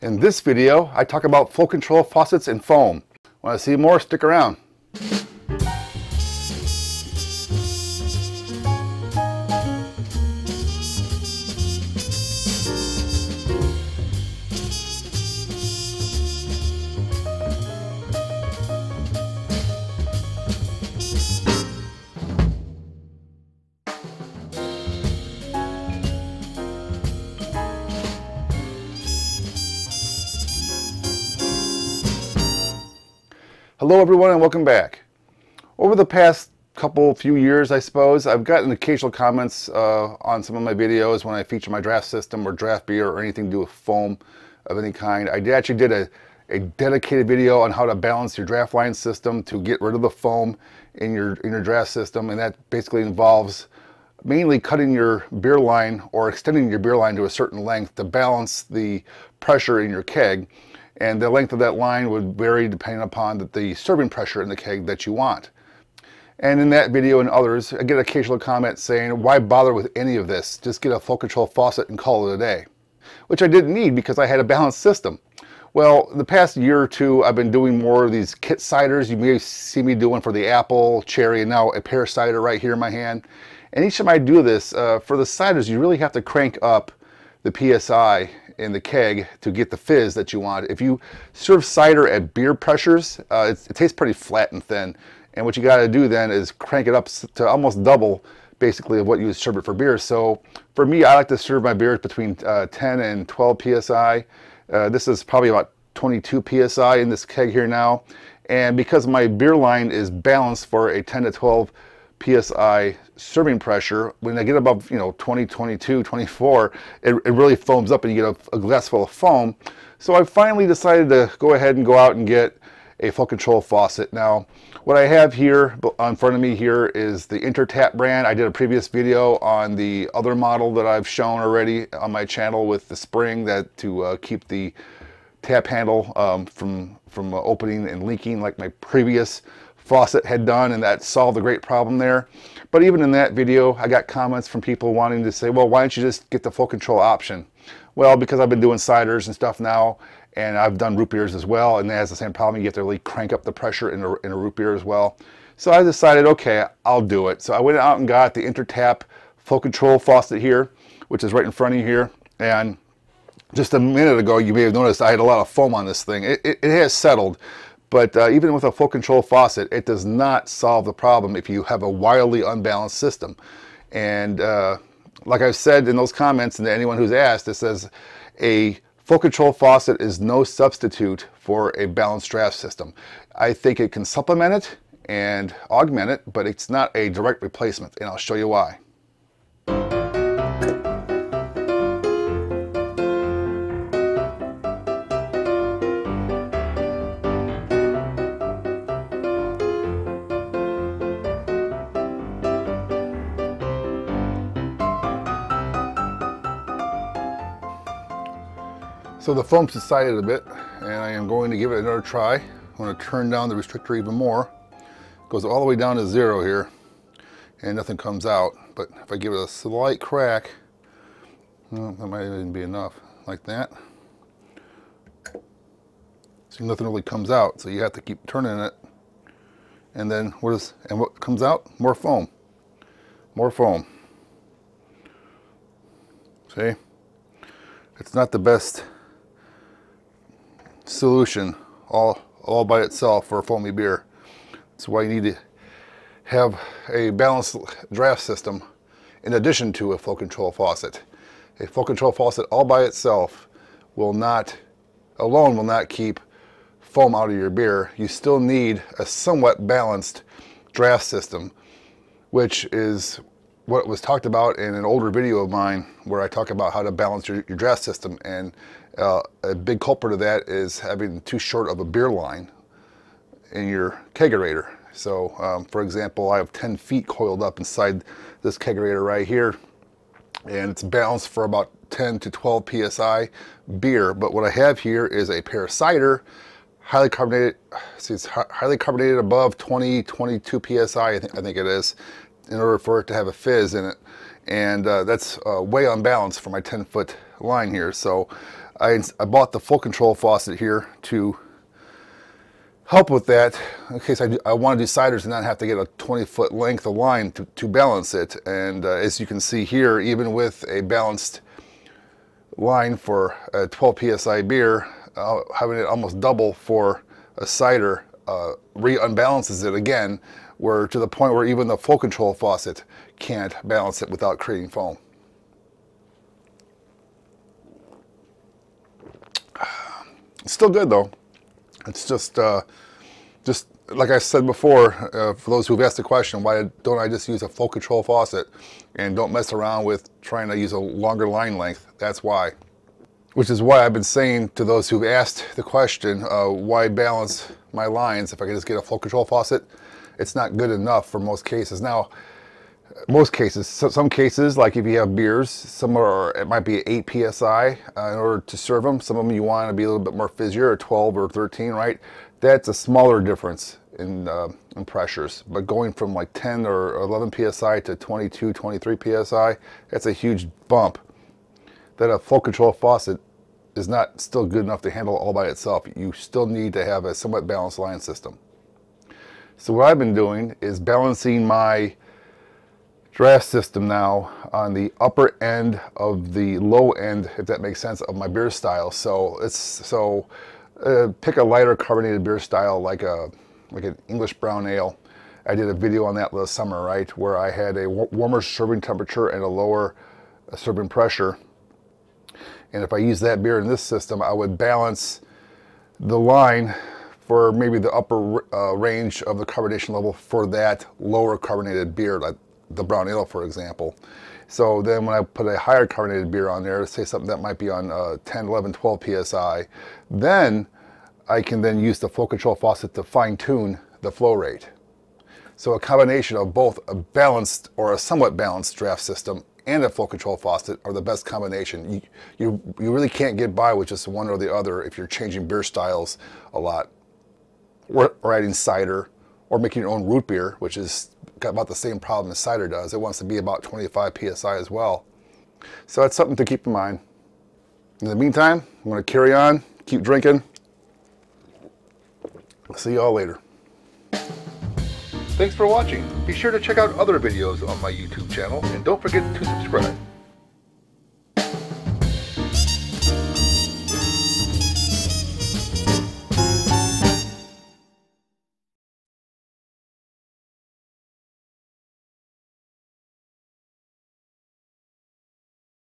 In this video, I talk about flow control faucets and foam. Want to see more? Stick around. Hello everyone and welcome back. Over the past couple few years I suppose I've gotten occasional comments uh, on some of my videos when I feature my draft system or draft beer or anything to do with foam of any kind. I actually did a, a dedicated video on how to balance your draft line system to get rid of the foam in your in your draft system and that basically involves mainly cutting your beer line or extending your beer line to a certain length to balance the pressure in your keg and the length of that line would vary depending upon the, the serving pressure in the keg that you want. And in that video and others, I get occasional comments saying, why bother with any of this? Just get a flow control faucet and call it a day. Which I didn't need because I had a balanced system. Well, the past year or two, I've been doing more of these kit ciders. You may see me doing for the apple, cherry, and now a pear cider right here in my hand. And each time I do this, uh, for the ciders, you really have to crank up the PSI in the keg to get the fizz that you want. If you serve cider at beer pressures, uh, it, it tastes pretty flat and thin. And what you got to do then is crank it up to almost double basically of what you would serve it for beer. So for me, I like to serve my beers between uh, 10 and 12 PSI. Uh, this is probably about 22 PSI in this keg here now. And because my beer line is balanced for a 10 to 12 psi serving pressure when I get above you know 20 22 24 it, it really foams up and you get a, a, glass full of foam. So I finally decided to go ahead and go out and get a flow control faucet. Now what I have here in front of me here is the Intertap brand. I did a previous video on the other model that I've shown already on my channel with the spring that to uh, keep the tap handle um, from from uh, opening and leaking like my previous faucet had done and that solved a great problem there. But even in that video, I got comments from people wanting to say, well, why don't you just get the flow control option? Well, because I've been doing ciders and stuff now, and I've done root beers as well, and that has the same problem. You have to really crank up the pressure in a, in a root beer as well. So I decided, okay, I'll do it. So I went out and got the Intertap flow control faucet here, which is right in front of you here. And just a minute ago, you may have noticed I had a lot of foam on this thing. It, it, it has settled, but uh, even with a flow control faucet, it does not solve the problem if you have a wildly unbalanced system. And uh, like I've said in those comments, and to anyone who's asked, it says a flow control faucet is no substitute for a balanced draft system. I think it can supplement it and augment it, but it's not a direct replacement, and I'll show you why. So the foam subsided a bit and I am going to give it another try. I'm to turn down the restrictor even more. It goes all the way down to zero here and nothing comes out. But if I give it a slight crack, well, that might even be enough, like that. See, nothing really comes out, so you have to keep turning it. And then what is, and what comes out? More foam. More foam. See? It's not the best solution all, all by itself for a foamy beer. That's why you need to have a balanced draft system in addition to a flow control faucet. A flow control faucet all by itself will not, alone will not keep foam out of your beer. You still need a somewhat balanced draft system, which is what was talked about in an older video of mine where I talk about how to balance your, your draft system. And uh, a big culprit of that is having too short of a beer line in your kegerator. So um, for example, I have 10 feet coiled up inside this kegerator right here and it's balanced for about 10 to 12 PSI beer. But what I have here is a pair of cider, highly carbonated, see it's highly carbonated above 20, 22 PSI, I, th I think it is in order for it to have a fizz in it. And uh, that's uh, way unbalanced for my 10 foot line here. So I, I bought the flow control faucet here to help with that in case I, I want to do ciders and not have to get a 20 foot length of line to, to balance it. And uh, as you can see here, even with a balanced line for a 12 PSI beer, uh, having it almost double for a cider uh, re-unbalances it again, where to the point where even the flow control faucet can't balance it without creating foam. It's still good though. It's just, uh, just like I said before, uh, for those who've asked the question, why don't I just use a flow control faucet and don't mess around with trying to use a longer line length? That's why. Which is why I've been saying to those who've asked the question, uh, why balance my lines if I can just get a flow control faucet? It's not good enough for most cases. Now, most cases, so some cases, like if you have beers, some are, it might be 8 PSI uh, in order to serve them. Some of them you want to be a little bit more fizzier, or 12 or 13, right? That's a smaller difference in, uh, in pressures. But going from like 10 or 11 PSI to 22, 23 PSI, that's a huge bump. That a flow control faucet is not still good enough to handle all by itself. You still need to have a somewhat balanced line system. So what I've been doing is balancing my draft system now on the upper end of the low end, if that makes sense, of my beer style. So it's so uh, pick a lighter carbonated beer style like a like an English brown ale. I did a video on that last summer, right, where I had a warmer serving temperature and a lower uh, serving pressure. And if I use that beer in this system, I would balance the line for maybe the upper uh, range of the carbonation level for that lower carbonated beer, like the brown ale, for example. So then when I put a higher carbonated beer on there, say something that might be on uh, 10, 11, 12 PSI, then I can then use the flow control faucet to fine tune the flow rate. So a combination of both a balanced or a somewhat balanced draft system and a flow control faucet are the best combination. You, you, you really can't get by with just one or the other if you're changing beer styles a lot. Or, or adding cider, or making your own root beer, which is got about the same problem as cider does. It wants to be about 25 psi as well. So that's something to keep in mind. In the meantime, I'm to carry on, keep drinking. See y'all later. Thanks for watching. Be sure to check out other videos on my YouTube channel and don't forget to subscribe.